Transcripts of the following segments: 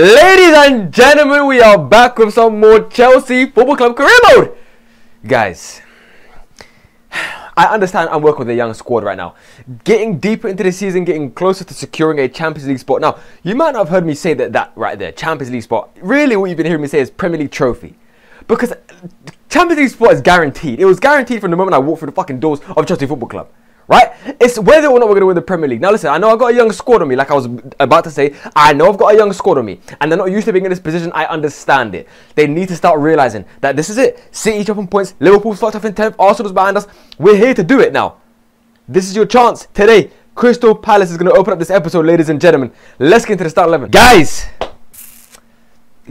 Ladies and gentlemen, we are back with some more Chelsea Football Club career mode. Guys, I understand I'm working with a young squad right now. Getting deeper into the season, getting closer to securing a Champions League spot. Now, you might not have heard me say that, that right there, Champions League spot. Really, what you've been hearing me say is Premier League trophy. Because Champions League spot is guaranteed. It was guaranteed from the moment I walked through the fucking doors of Chelsea Football Club right? It's whether or not we're going to win the Premier League. Now, listen, I know I've got a young squad on me, like I was about to say. I know I've got a young squad on me, and they're not used to being in this position. I understand it. They need to start realizing that this is it. City dropping points, Liverpool start off in 10th, Arsenal's behind us. We're here to do it now. This is your chance today. Crystal Palace is going to open up this episode, ladies and gentlemen. Let's get into the start 11. Guys,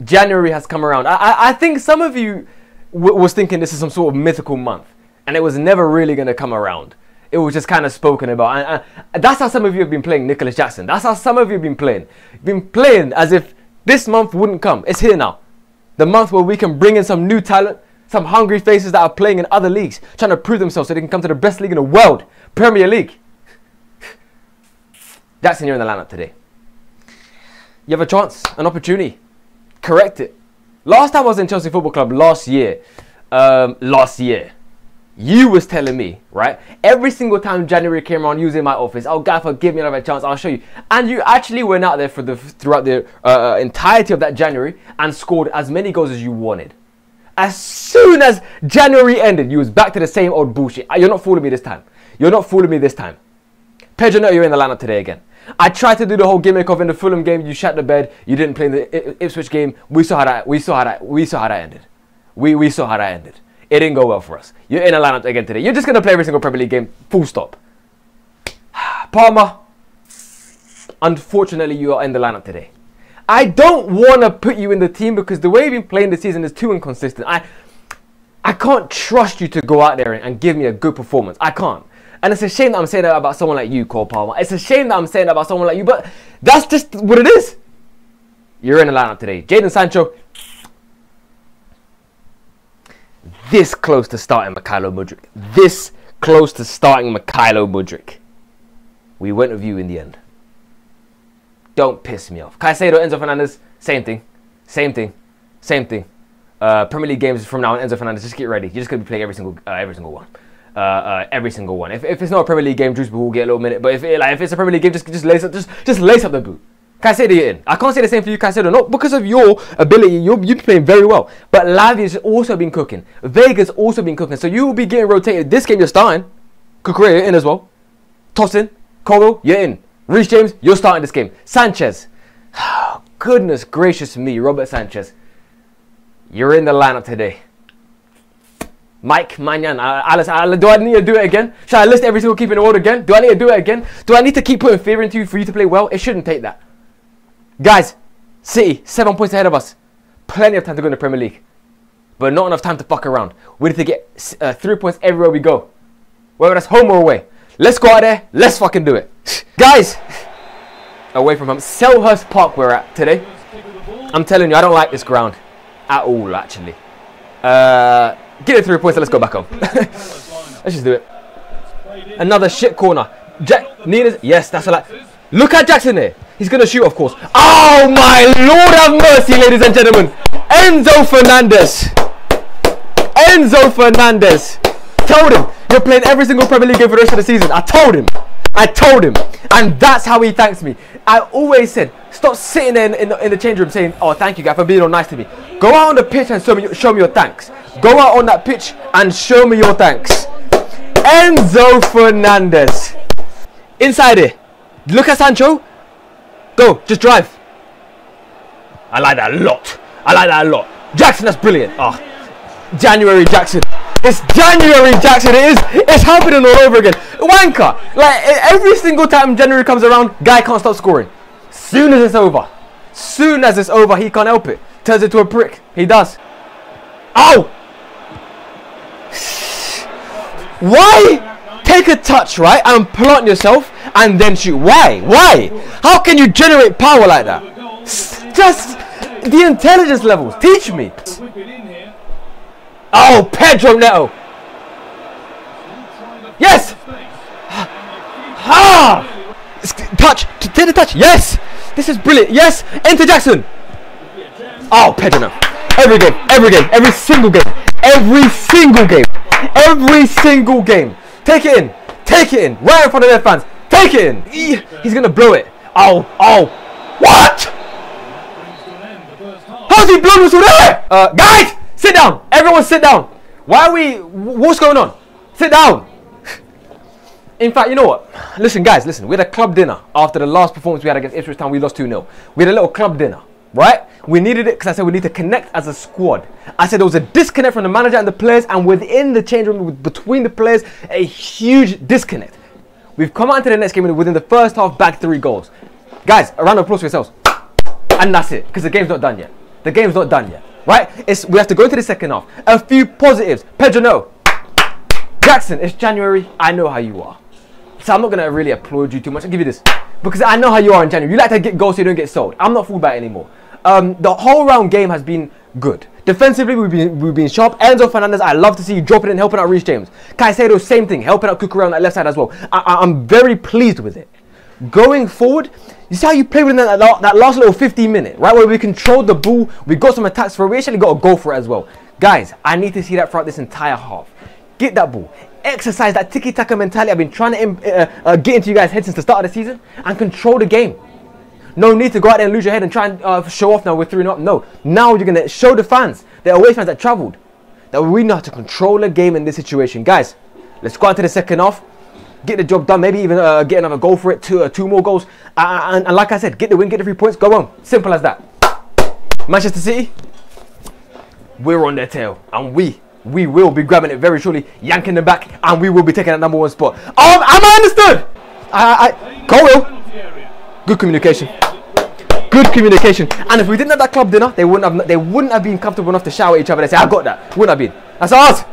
January has come around. I, I, I think some of you was thinking this is some sort of mythical month, and it was never really going to come around it was just kind of spoken about. And, and, that's how some of you have been playing Nicholas Jackson. That's how some of you have been playing. Been playing as if this month wouldn't come. It's here now. The month where we can bring in some new talent, some hungry faces that are playing in other leagues, trying to prove themselves so they can come to the best league in the world, Premier League. Jackson, you're in the lineup today. You have a chance, an opportunity. Correct it. Last time I was in Chelsea Football Club last year, um, last year, you was telling me, right? Every single time January came around using my office, oh Gaffer, give me another chance, I'll show you. And you actually went out there for the throughout the uh, uh, entirety of that January and scored as many goals as you wanted. As soon as January ended, you was back to the same old bullshit. Uh, you're not fooling me this time. You're not fooling me this time. Pedro Neto, you're in the lineup today again. I tried to do the whole gimmick of in the Fulham game, you shut the bed, you didn't play in the Ipswich game. We saw how that we saw how that we saw how that ended. We we saw how that ended. It didn't go well for us. You're in a lineup again today. You're just going to play every single Premier League game, full stop. Palmer, unfortunately, you are in the lineup today. I don't want to put you in the team because the way you've been playing this season is too inconsistent. I, I can't trust you to go out there and give me a good performance. I can't. And it's a shame that I'm saying that about someone like you, Cole Palmer. It's a shame that I'm saying that about someone like you, but that's just what it is. You're in the lineup today. Jadon Sancho, this close to starting Mykhailo Mudryk. This close to starting Mykhailo Mudryk. We went with you in the end. Don't piss me off. Caicedo, Enzo Fernandez, same thing. Same thing. Same thing. Uh, Premier League games from now on, Enzo Fernandez, just get ready. You're just going to be playing every single uh, every single one. Uh, uh, every single one. If, if it's not a Premier League game, Dewsbury will get a little minute. But if it, like if it's a Premier League game, just just lace up just just lace up the boot. Caicedo you're in. I can't say the same for you, Caicedo. Not because of your ability. You're, been playing very well. But Lavia's also been cooking. Veiga's also been cooking. So you will be getting rotated. This game you're starting. You're in as well. Tosin, Colwill, you're in. Reece James, you're starting this game. Sanchez. goodness gracious me, Robert Sanchez. You're in the lineup today. Mike Maignan. Alice, do I need to do it again? Should I list every single keeper in order again? Do I need to do it again? Do I need to keep putting fear into you for you to play well? It shouldn't take that. Guys, City, seven points ahead of us. Plenty of time to go in the Premier League. But not enough time to fuck around. We need to get uh, three points everywhere we go. Whether that's home or away. Let's go out there. Let's fucking do it. Guys, away from home. Selhurst Park we're at today. I'm telling you, I don't like this ground. At all, actually. Uh, get it three points and let's go back home. let's just do it. Another shit corner. Jack, Nina's, yes, that's a lot. Look at Jackson there. He's going to shoot, of course. Oh, my Lord have mercy, ladies and gentlemen. Enzo Fernandez. Enzo Fernandez. Told him, you're playing every single Premier League game for the rest of the season. I told him. I told him. And that's how he thanks me. I always said, stop sitting in, in, the, in the change room saying, oh, thank you, guy, for being all nice to me. Go out on the pitch and show me, show me your thanks. Go out on that pitch and show me your thanks. Enzo Fernandez. Inside it. Look at Sancho. Go, just drive. I like that a lot. I like that a lot. Jackson, that's brilliant. Oh, January Jackson. It's January Jackson. It is. It's happening all over again. Wanker. Like every single time January comes around, guy can't stop scoring. Soon as it's over, soon as it's over, he can't help it. Turns it to a prick. He does. Oh! Why? Take a touch, right, and plant yourself and then shoot. Why? Why? How can you generate power like that? Just the intelligence levels. Teach me. Oh, Pedro Neto. Yes. Ah. Touch. Take the touch. Yes. This is brilliant. Yes. Enter Jackson. Oh, Pedro, no. Every game, every game, every single game, every single game, every single game. Take it in, take it in, right in front of their fans. Take it in. He's gonna blow it. Oh, oh, what? How's he blown whistle there? Uh, guys, sit down. Everyone, sit down. Why are we? What's going on? Sit down. In fact, you know what? Listen, guys, listen. We had a club dinner after the last performance we had against Ipswich Town. We lost 2 0. We had a little club dinner, right? We needed it because I said we need to connect as a squad. I said there was a disconnect from the manager and the players, and within the change room, between the players, a huge disconnect. We've come out into the next game and within the first half, back three goals. Guys, a round of applause for yourselves. And that's it, because the game's not done yet. The game's not done yet, right? It's we have to go into the second half. A few positives. Pedro Neto. Jackson, it's January. I know how you are. So I'm not gonna really applaud you too much. I'll give you this because I know how you are in January. You like to get goals so you don't get sold. I'm not fooled by it anymore. Um, the whole round game has been good. Defensively, we've been we've been sharp. Enzo Fernandez, I love to see you dropping in, helping out Reece James. Caicedo, same thing, helping out Cucurella on that left side as well. I, I'm very pleased with it. Going forward, you see how you played within that, that last little 15 minute, right? Where we controlled the ball, we got some attacks for it. We actually got a goal for it as well. Guys, I need to see that throughout this entire half. Get that ball. Exercise that tiki taka mentality I've been trying to uh, uh, get into you guys' heads since the start of the season and control the game. No need to go out there and lose your head and try and uh, show off now we're 3 0 up. No. Now you're going to show the fans, the away fans that travelled, that we know how to control the game in this situation. Guys, let's go on to the second half. Get the job done. Maybe even uh, get another goal for it. Two, uh, two more goals. And, and like I said, get the win, get the three points, go on. Simple as that. Manchester City, we're on their tail. And we, we will be grabbing it very shortly, yanking them back, and we will be taking that number one spot. Um, am I understood? I, I, Cole, good communication. Good communication. And if we didn't have that club dinner, they wouldn't have they wouldn't have been comfortable enough to at each other and say, I got that. Wouldn't have been. That's ours.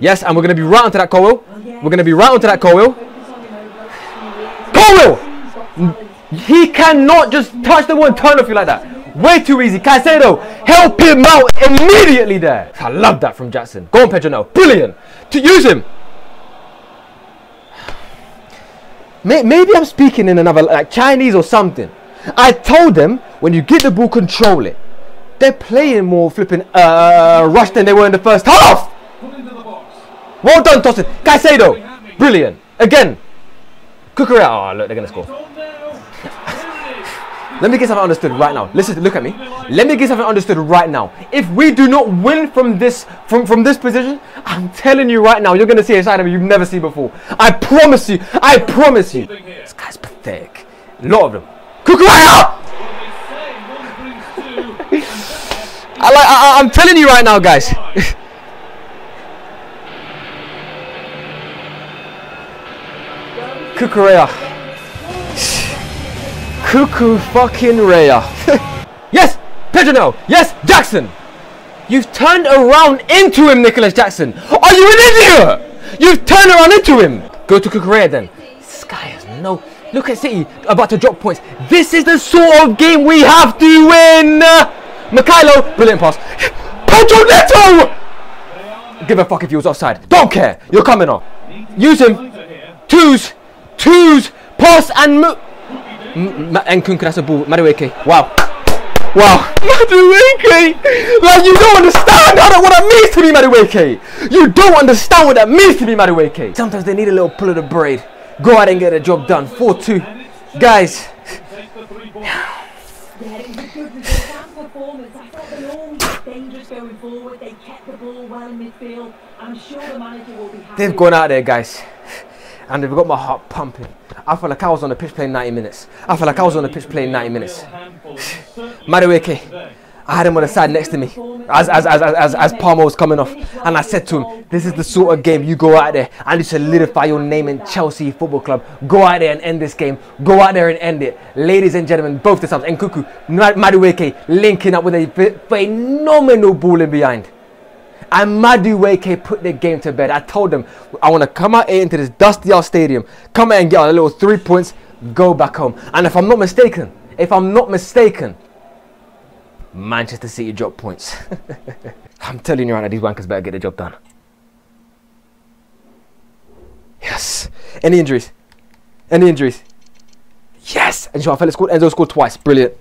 Yes, and we're gonna be right onto that Colwill. We're gonna be right onto that Colwill. Colwill! He cannot just touch the one turn off you like that. Way too easy. Caicedo, help him out immediately there. I love that from Jackson. Go on, Pedro Neto. Brilliant. To use him. May- Maybe I'm speaking in another like Chinese or something. I told them when you get the ball, control it. They're playing more flipping uh, rush than they were in the first half. Well done, Tosin. Caicedo, brilliant. Again, Cucurella. Oh, look, they're gonna score. Let me get something understood right now. Listen, look at me. Let me get something understood right now. If we do not win from this from, from this position, I'm telling you right now, you're gonna see a side of me you've never seen before. I promise you. I promise you. This guy's pathetic. A lot of them. Cucurella! I like. I, I'm telling you right now, guys. Cucurella. Cuckoo fucking Raya. yes, Pedro. Yes, Jackson. You've turned around into him, Nicholas Jackson. Are you an idiot? You've turned around into him. Go to Cucurella then. This guy has no. Look at City about to drop points. This is the sort of game we have to win. Mykhailo, brilliant pass. Pedro Neto. Give a fuck if he was offside. Don't care. You're coming on. Use him. Twos. Twos. Pass and move. A ball. Madueke. Wow. Wow. Madueke! Like, you don't understand how that, what that means to me, Madueke! You don't understand what that means to me, Madueke! Sometimes they need a little pull of the braid. Go out and get the job done. 4 2. Guys, a be they've gone out there, guys. And they've got my heart pumping. I feel like I was on the pitch playing 90 minutes. I feel like I was on the pitch playing 90 minutes. Madueke, I had him on the side next to me as, as, as, as, as, Palmer was coming off. And I said to him, This is the sort of game you go out there and you solidify your name in Chelsea Football Club. Go out there and end this game. Go out there and end it. Ladies and gentlemen, both the subs and Kuku, Madueke linking up with a phenomenal ball in behind. And Madueke put the game to bed. I told them, I want to come out here into this dusty ass stadium, come out and get a little three points, go back home. And if I'm not mistaken, if I'm not mistaken, Manchester City drop points. I'm telling you right now, these wankers better get the job done. Yes. Any injuries? Any injuries? Yes. And Joao Felix scored. Enzo scored twice. Brilliant.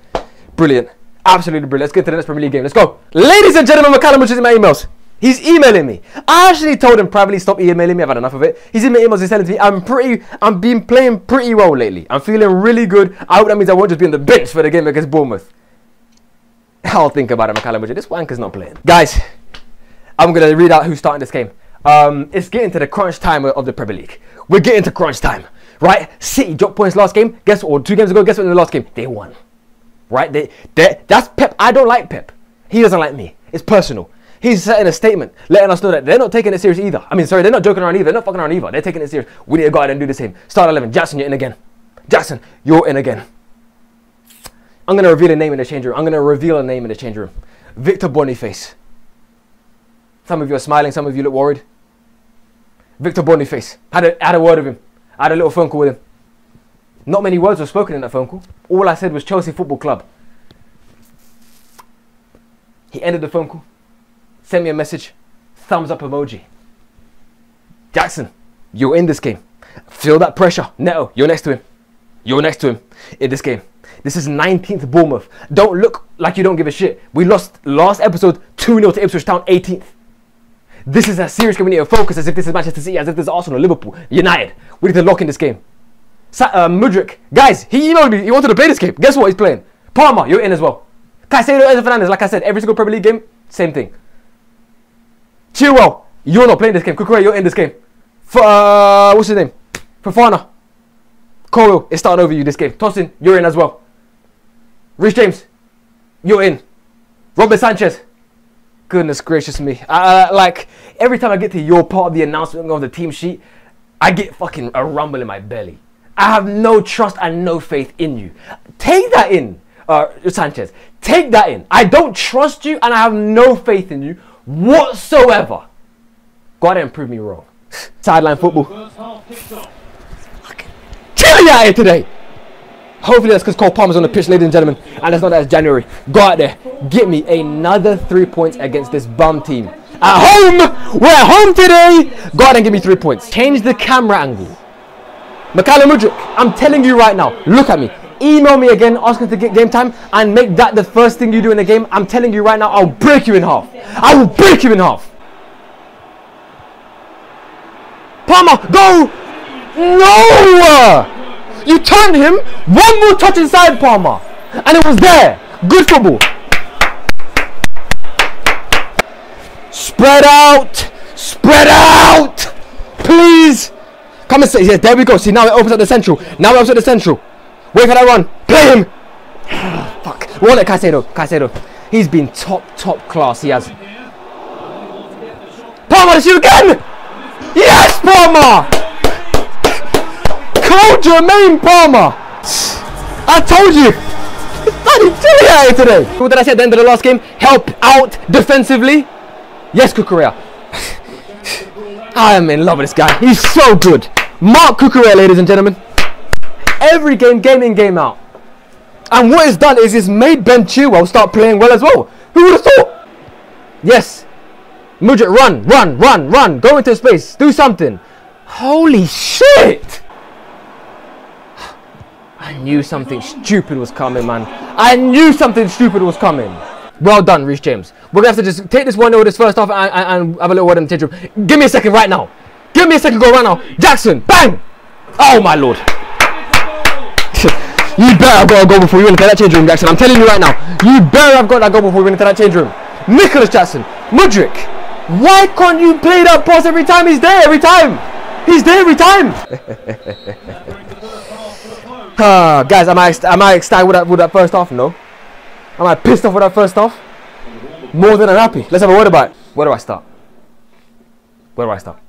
Brilliant. Absolutely brilliant. Let's get to the next Premier League game. Let's go. Ladies and gentlemen, Mykhailo Mudryk is in my emails. He's emailing me. I actually told him privately stop emailing me. I've had enough of it. He's in my emails. He's telling me I'm pretty. I'm been playing pretty well lately. I'm feeling really good. I hope that means I won't just be on the bench for the game against Bournemouth. I'll think about it, Mykhailo This wanker's not playing. Guys, I'm gonna read out who's starting this game. Um, it's getting to the crunch time of the Premier League. We're getting to crunch time, right? City dropped points last game. Guess what? Or two games ago, guess what? In the last game, they won. Right? They, that's Pep. I don't like Pep. He doesn't like me. It's personal. He's setting a statement, letting us know that they're not taking it serious either. I mean, sorry, they're not joking around either. They're not fucking around either. They're taking it serious. We need to go out and do the same. Start 11. Jackson, you're in again. Jackson, you're in again. I'm going to reveal a name in the change room. I'm going to reveal a name in the change room. Victor Boniface. Some of you are smiling. Some of you look worried. Victor Boniface. Had a, had a word with him. I had a little phone call with him. Not many words were spoken in that phone call. All I said was Chelsea Football Club. He ended the phone call. Sent me a message. Thumbs up emoji. Jackson, you're in this game. Feel that pressure. Neto, you're next to him. You're next to him in this game. This is 19th Bournemouth. Don't look like you don't give a shit. We lost last episode 2 0 to Ipswich Town 18th. This is a serious game. We need to focus as if this is Manchester City, as if this is Arsenal, Liverpool, United. We need to lock in this game. Sa- uh, Mudryk, guys, he emailed me. He wanted to play this game. Guess what? He's playing. Palmer, you're in as well. Caicedo, Enzo Fernandez, like I said, every single Premier League game, same thing. Chilwell, you're not playing this game. Cucurella, you're in this game. For, uh, what's his name? Fofana. Cole, it's starting over you this game. Tosin, you're in as well. Reece James, you're in. Robert Sanchez. Goodness gracious me. Uh, like, every time I get to your part of the announcement of the team sheet, I get fucking a rumble in my belly. I have no trust and no faith in you. Take that in, uh, Sanchez. Take that in. I don't trust you and I have no faith in you whatsoever. Go ahead and prove me wrong. Sideline football. You out here today. Hopefully that's because Cole Palmer's on the pitch, ladies and gentlemen. And it's not that it's January. Go out there. Get me another three points against this bum team. At home! We're at home today! Go out and give me three points. Change the camera angle. Mykhailo Mudryk, I'm telling you right now, look at me. Email me again, ask asking to get game time, and make that the first thing you do in the game. I'm telling you right now, I'll break you in half. I will break you in half. Palmer, go! No! You turned him, one more touch inside Palmer, and it was there. Good football. Spread out, spread out, please. Come and say, yeah, there we go. See, now it opens up the central. Now it opens up the central. Wait for that run. Play him. Fuck. Want it, Caicedo. Caicedo. He's been top, top class. He has. Palmer to shoot again. Yes, Palmer. Cole Jermaine Palmer. I told you. Tilly out here today. What did I say at the end of the last game? Help out defensively. Yes, Cucurella. I am in love with this guy. He's so good. Marc Cucurella, ladies and gentlemen. Every game, game in, game out. And what it's done is it's made Ben Chilwell start playing well as well. Who would have thought? Yes. Mudryk, run, run, run, run. Go into space. Do something. Holy shit. I knew something stupid was coming, man. I knew something stupid was coming. Well done, Reece James. We're gonna have to just take this one over this first off and, and, and have a little word in the. Give me a second right now. Give me a second go right now. Jackson, bang! Oh my lord. You better have got a goal before you into that change room, Jackson. I'm telling you right now. You better have got that goal before you into that change room. Nicholas Jackson, Mudryk. Why can't you play that pass every time he's there? Every time. He's there every time. Ah, guys, am I am I ecstatic with that with that first half? No. Am I pissed off with that first half? More than I'm happy. Let's have a word about it. Where do I start? Where do I start?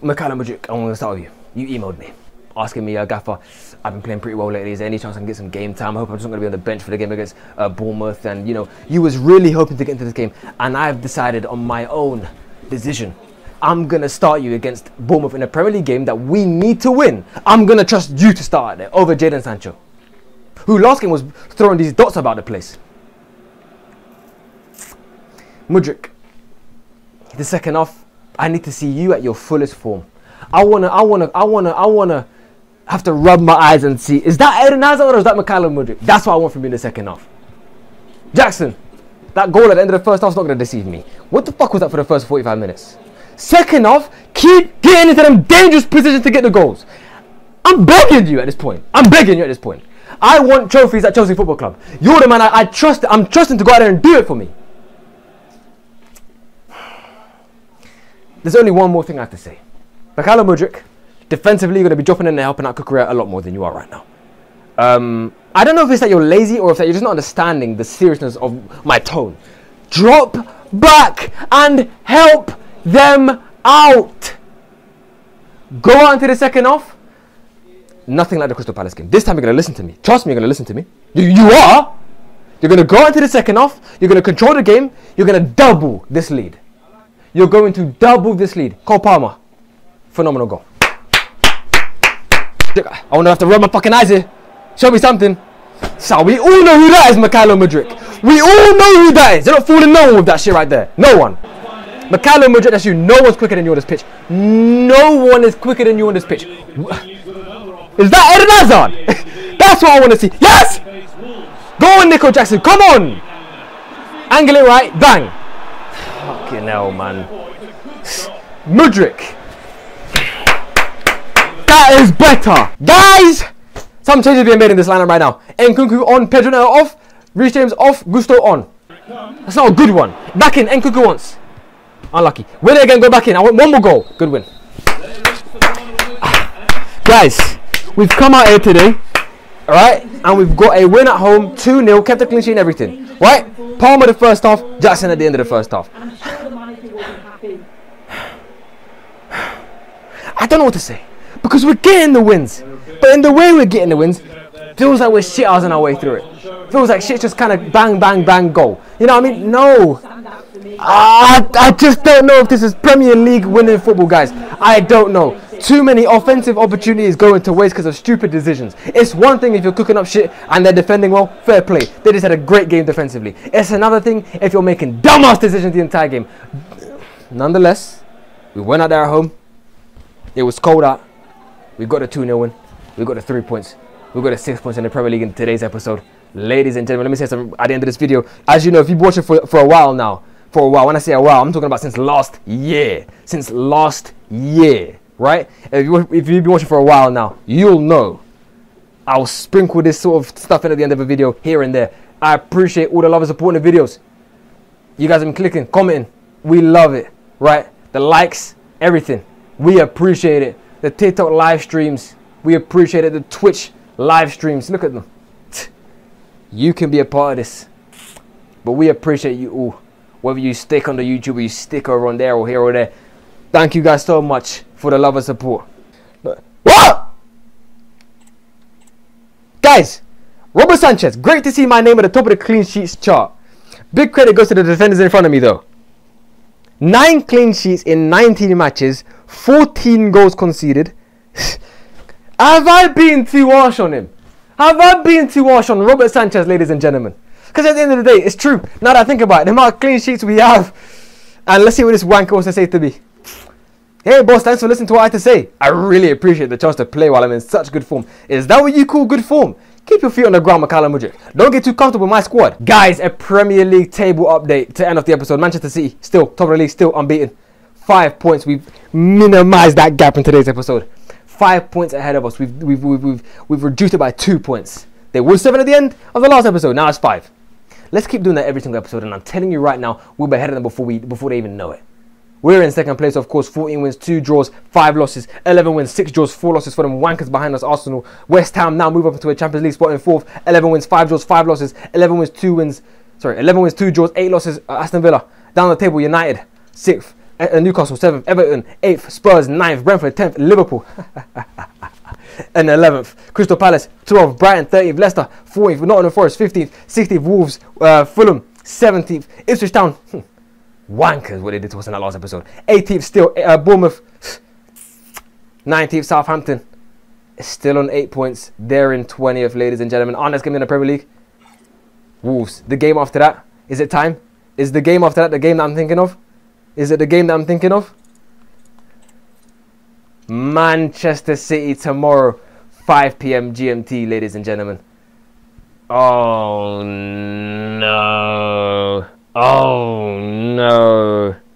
Mykhailo Mudryk, I'm going to start with you. You emailed me asking me, uh, Gaffer, I've been playing pretty well lately. Is there any chance I can get some game time? I hope I'm just not going to be on the bench for the game against uh, Bournemouth. And, you know, you was really hoping to get into this game. And I've decided on my own decision I'm going to start you against Bournemouth in a Premier League game that we need to win. I'm going to trust you to start there over Jadon Sancho, who last game was throwing these dots about the place. Mudryk, the second half, I need to see you at your fullest form. I wanna, I wanna, I wanna, I wanna, have to rub my eyes and see is that Eden Hazard or is that Mykhailo Mudryk? That's what I want from you in the second half. Jackson, that goal at the end of the first half is not going to deceive me. What the fuck was that for the first 45 minutes? Second half, keep getting into them dangerous positions to get the goals. I'm begging you at this point. I'm begging you at this point. I want trophies at Chelsea Football Club. You're the man I, I trust. I'm trusting to go out there and do it for me. There's only one more thing I have to say. Mykhailo Mudryk, defensively, you're going to be dropping in and helping out Cucurella a lot more than you are right now. Um, I don't know if it's that you're lazy or if that you're just not understanding the seriousness of my tone. Drop back and help them out. Go on to the second off. Nothing like the Crystal Palace game. This time you're going to listen to me. Trust me, you're going to listen to me. You, you are. You're going to go into the second off. You're going to control the game. You're going to double this lead. You're going to double this lead. Cole Palmer. Phenomenal goal. I want to have to rub my fucking eyes here. Show me something. So we all know who that is, Mykhailo Mudryk. We all know who that is. They're not fooling no one with that shit right there. No one. Mykhailo Mudryk, that's you. No one's quicker than you on this pitch. No one is quicker than you on this pitch. Is that Eden Hazard? that's what I want to see. Yes! Go on, Nico Jackson. Come on! Angle it right. Bang. Fucking hell, man. Mudryk. Is better. Guys! Some changes being made in this lineup right now. Nkunku on, Pedro off, Reece James off, Gusto on. That's not a good one. Back in, Nkunku once. Unlucky. Win it again, go back in. I want one more goal. Good win. Guys, we've come out here today, alright, and we've got a win at home, 2 0, kept the clean sheet and everything. Right? Palmer the first half, Jackson at the end of the first half. I don't know what to say because we're getting the wins, but in the way we're getting the wins, feels like we're shit on our way through it. Feels like shit just kind of bang, bang, bang, goal. You know what I mean? No. I, I just don't know if this is Premier League winning football, guys. I don't know. Too many offensive opportunities going to waste because of stupid decisions. It's one thing if you're cooking up shit and they're defending well, fair play. They just had a great game defensively. It's another thing if you're making dumbass decisions the entire game. Nonetheless, we went out there at home. It was cold out. We got a 2 0 win. We got the three points. We got the six points in the Premier League in today's episode. Ladies and gentlemen, let me say something at the end of this video. As you know, if you've watched it for, for a while now, for a while, when I say a while, I'm talking about since last year. Since last year, right? If, you, if you've been watching for a while now, you'll know. I'll sprinkle this sort of stuff in at the end of a video here and there. I appreciate all the love and support in the videos. You guys have been clicking, commenting. We love it, right? The likes, everything. We appreciate it. The TikTok live streams, we appreciate it. The Twitch live streams, look at them. You can be a part of this, but we appreciate you all. Whether you stick on the YouTube or you stick over on there or here or there. Thank you guys so much for the love and support. What? Guys, Robert Sanchez, great to see my name at the top of the clean sheets chart. Big credit goes to the defenders in front of me though. Nine clean sheets in 19 matches, 14 goals conceded. Have I been too harsh on him? Have I been too harsh on Robert Sanchez, ladies and gentlemen? Because at the end of the day, it's true. Now that I think about it, the amount of clean sheets we have. And let's see what this wanker wants to say to me. Hey boss, thanks for listening to what I had to say. I really appreciate the chance to play while I'm in such good form. Is that what you call good form? Keep your feet on the ground, Mykhailo Mudryk. Don't get too comfortable with my squad. Guys, a Premier League table update to end off the episode. Manchester City, still top of the league, still unbeaten. Five points. We've minimized that gap in today's episode. Five points ahead of us. We've, we've, we've, we've, we've reduced it by two points. They were seven at the end of the last episode. Now it's five. Let's keep doing that every single episode. And I'm telling you right now, we'll be ahead of them before, we, before they even know it. We're in second place, of course. 14 wins, 2 draws, 5 losses. 11 wins, 6 draws, 4 losses for them wankers behind us, Arsenal. West Ham now move up into a Champions League spot in 4th. 11 wins, 5 draws, 5 losses. 11 wins, 2 wins. Sorry, 11 wins, 2 draws, 8 losses. Uh, Aston Villa. Down the table, United. 6th. Uh, Newcastle 7th. Everton 8th. Spurs 9th. Brentford 10th. Liverpool. and 11th. Crystal Palace 12th. Brighton 13th. Leicester 14th. Nottingham Forest 15th. 16th. Wolves. Uh, Fulham 17th. Ipswich Town. Wankers what they did to us in that last episode. 18th still, uh, Bournemouth. 19th Southampton. Still on 8 points. They're in 20th, ladies and gentlemen. Next game in the Premier League. Wolves. The game after that. Is it time? Is the game after that the game that I'm thinking of? Is it the game that I'm thinking of? Manchester City tomorrow. 5 p.m. GMT, ladies and gentlemen. Oh no. Oh no.